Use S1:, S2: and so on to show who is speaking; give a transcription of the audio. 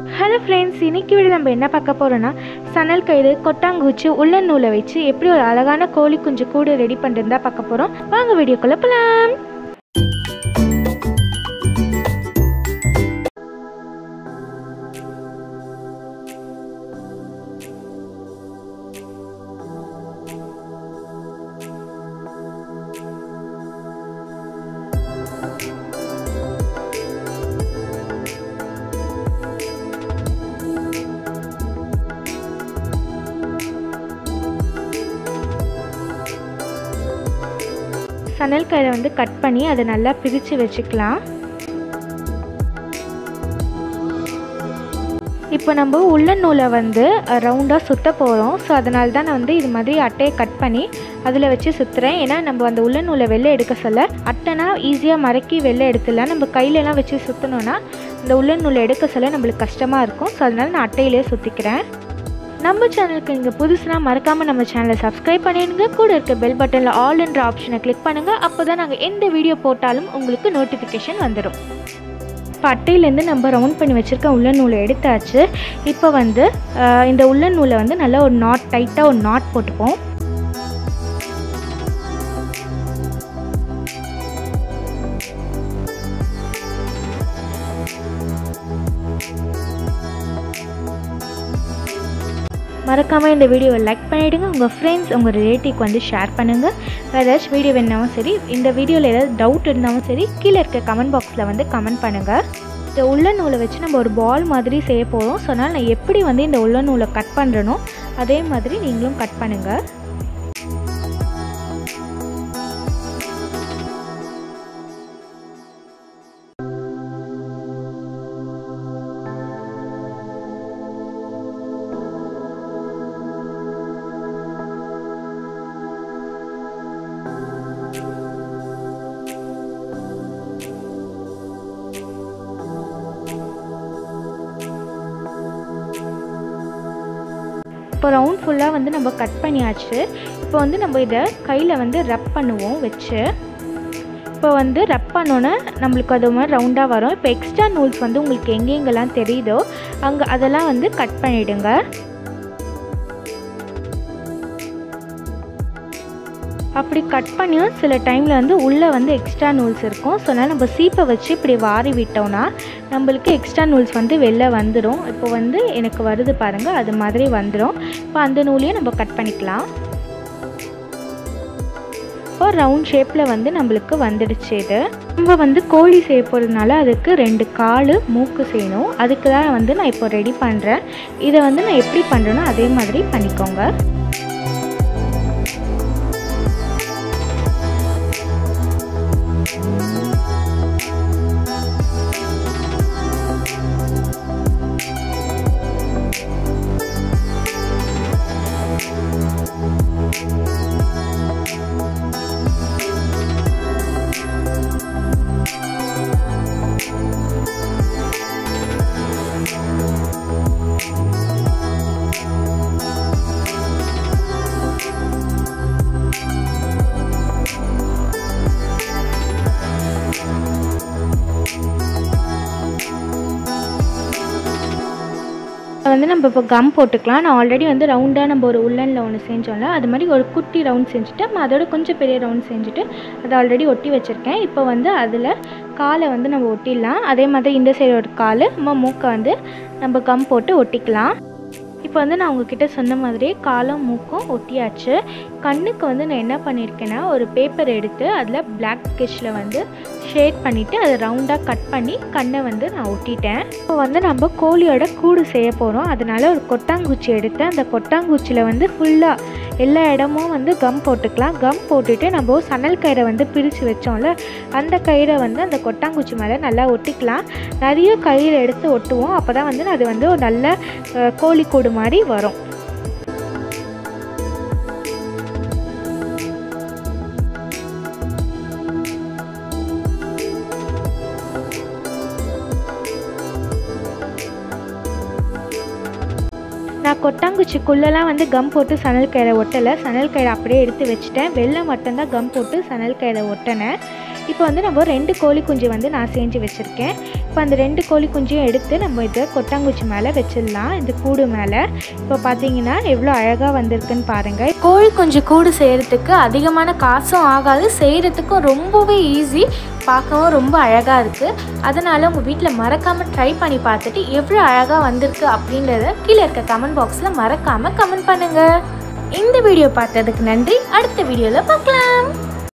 S1: Hello friends இன்னைக்கு video நம்ம என்ன பார்க்க போகிறோன்னா சணல் கயிறு கொட்டாங்குச்சி உள்ளன் நூலை வச்சு எப்படி ஒரு அழகான கோழி குஞ்சு கூடு ரெடி பண்ணுறதா பார்க்க போகிறோம் வாங்க வீடியோக்குள்ளே போகலாம் சணல் கயிறை வந்து கட் பண்ணி அதை நல்லா பிரித்து வச்சுக்கலாம். இப்போ நம்ம உள்ள நூலை வந்து ரவுண்டாக சுற்ற போகிறோம் ஸோ அதனால தான் நான் வந்து இது மாதிரி அட்டையை கட் பண்ணி அதில் வச்சு சுற்றுறேன் ஏன்னா நம்ம அந்த உள்ளன் நூலை வெளில எடுக்க சொல்ல அட்டைனா ஈஸியாக மறக்கி வெளில எடுத்துடலாம். நம்ம கையிலலாம் வச்சு சுற்றினோன்னா இந்த உள்ளன் நூலை எடுக்க சொல்ல நம்மளுக்கு கஷ்டமாக இருக்கும். ஸோ அதனால் நான் அட்டையிலே சுற்றிக்கிறேன் நம்ம சேனலுக்கு நீங்கள் புதுசுனா மறக்காமல் நம்ம சேனலை சப்ஸ்கிரைப் பண்ணிடுங்க. கூட இருக்க பெல் பட்டனில் ஆல் என்ற ஆப்ஷனை கிளிக் பண்ணுங்கள் அப்போ தான் நாங்கள் எந்த வீடியோ போட்டாலும் உங்களுக்கு நோட்டிஃபிகேஷன் வந்துடும் பட்டையிலேருந்து நம்ம ரவுண்ட் பண்ணி வச்சுருக்க உள்ளன் நூலை எடுத்தாச்சு. இப்போ வந்து இந்த உள்ளன் நூலை வந்து நல்லா ஒரு நாட் டைட்டாக ஒரு நாட் போட்டுப்போம். மறக்காமல் இந்த வீடியோவை லைக் பண்ணிவிடுங்க உங்கள் ஃப்ரெண்ட்ஸ் உங்கள் ரிலேட்டிவ்க்கு வந்து ஷேர் பண்ணுங்கள் வேறு ஏதாச்சும் வீடியோ வேணாலும் சரி இந்த வீடியோவில் ஏதாவது டவுட் இருந்தாலும் சரி கீழே இருக்க கமெண்ட் பாக்ஸில் வந்து கமெண்ட் பண்ணுங்கள் இந்த உள்ள நூலை வச்சு நம்ம ஒரு பால் மாதிரி செய்ய போகிறோம் ஸோ அதனால் நான் எப்படி வந்து இந்த உள்ள நூலை கட் பண்ணுறனோ அதே மாதிரி நீங்களும் கட் பண்ணுங்கள் இப்போ ரவுண்ட் ஃபுல்லாக வந்து நம்ம கட் பண்ணியாச்சு. இப்போ வந்து நம்ம இதை கையில் வந்து ரப் பண்ணுவோம் வச்சு. இப்போ வந்து ரப் பண்ணோன்னே நம்மளுக்கு அது மாதிரி ரவுண்டாக வரும். இப்போ எக்ஸ்ட்ரா நூல்ஸ் வந்து உங்களுக்கு எங்கெங்கெல்லாம் தெரியுதோ அங்கே அதெல்லாம் வந்து கட் பண்ணிவிடுங்க அப்படி கட் பண்ணியும் சில டைமில் வந்து உள்ளே வந்து எக்ஸ்ட்ரா நூல்ஸ் இருக்கும். ஸோ அதனால் நம்ம சீப்பை வச்சு இப்படி வாரி விட்டோம்னா நம்மளுக்கு எக்ஸ்ட்ரா நூல்ஸ் வந்து வெளில வந்துடும் இப்போ வந்து எனக்கு வருது பாருங்கள் அது மாதிரி வந்துடும் இப்போ அந்த நூலையும் நம்ம கட் பண்ணிக்கலாம். இப்போ ரவுண்ட் ஷேப்பில் வந்து நம்மளுக்கு வந்துடுச்சு இது. நம்ம வந்து கோழி செய்ய போகிறதுனால அதுக்கு ரெண்டு கால் மூக்கு செய்யணும். அதுக்கு தான் வந்து நான் இப்போ ரெடி பண்ணுறேன் இதை வந்து நான் எப்படி பண்ணுறேனோ அதே மாதிரி பண்ணிக்கோங்க. வந்து நம்ம இப்போ கம் போட்டுக்கலாம். நான் ஆல்ரெடி வந்து ரவுண்டாக நம்ம ஒரு உள்ளனில் ஒன்று செஞ்சோம்ல அது மாதிரி ஒரு குட்டி ரவுண்ட் செஞ்சுட்டு நம்ம அதோட கொஞ்சம் பெரிய ரவுண்ட் செஞ்சுட்டு அதை ஆல்ரெடி ஒட்டி வச்சுருக்கேன். இப்போ வந்து அதில் காலை வந்து நம்ம ஒட்டிடலாம். அதே மாதிரி இந்த சைடு ஒரு கால் நம்ம மூக்கை வந்து நம்ம கம் போட்டு ஒட்டிக்கலாம். இப்போ வந்து நான் உங்ககிட்ட சொன்ன மாதிரியே காலம் மூக்கும் ஒட்டியாச்சு. கண்ணுக்கு வந்து நான் என்ன பண்ணியிருக்கேன்னா ஒரு பேப்பர் எடுத்து அதில் பிளாக் ஸ்கெட்சில் வந்து ஷேட் பண்ணிவிட்டு அதை ரவுண்டாக கட் பண்ணி கண்ணை வந்து நான் ஒட்டிட்டேன். இப்போ வந்து நம்ம கோழியோட கூடு செய்ய போகிறோம் அதனால ஒரு கொட்டாங்குச்சி எடுத்து அந்த கொட்டாங்குச்சியில் வந்து ஃபுல்லாக எல்லா இடமும் வந்து கம் போட்டுக்கலாம். கம் போட்டுட்டு நம்ம சணல் கயிறை வந்து பிரித்து வச்சோம்ல அந்த கயிறை வந்து அந்த கொட்டாங்குச்சி மேலே நல்லா ஒட்டிக்கலாம். நிறைய கயிறு எடுத்து ஒட்டுவோம். அப்போ தான் வந்து அது வந்து ஒரு நல்ல கோழி கூடு மாதிரி வரும். நான் கொட்டாங்குச்சிக்குள்ளெல்லாம் வந்து கம் போட்டு சணல் கயிறை ஒட்டலை. சணல் கயிறை அப்படியே எடுத்து வச்சுட்டேன். வெளில மட்டும்தான் கம் போட்டு சணல் கயிறை ஒட்டினேன். இப்போ வந்து நம்ம ரெண்டு கோழி குஞ்சு வந்து நான் செஞ்சு வச்சுருக்கேன். இப்போ அந்த ரெண்டு கோழி குஞ்சையும் எடுத்து நம்ம இதை கொட்டாங்குச்சி மேலே வச்சிடலாம். இந்த கூடு மேலே. இப்போ பார்த்தீங்கன்னா எவ்வளோ அழகாக வந்திருக்குன்னு பாருங்கள் கோழி குஞ்சு கூடு செய்கிறதுக்கு அதிகமான காசும் ஆகாது. செய்கிறதுக்கும் ரொம்பவே ஈஸி. பார்க்கவும் ரொம்ப அழகாக இருக்குது அதனால் உங்கள் வீட்டில் மறக்காமல் ட்ரை பண்ணி பார்த்துட்டு எவ்வளோ அழகாக வந்திருக்கு அப்படின்றத கீழே இருக்க கமெண்ட் பாக்ஸில் மறக்காமல் கமெண்ட் பண்ணுங்கள் இந்த வீடியோ பார்த்ததுக்கு நன்றி. அடுத்த வீடியோவில் பார்க்கலாம்.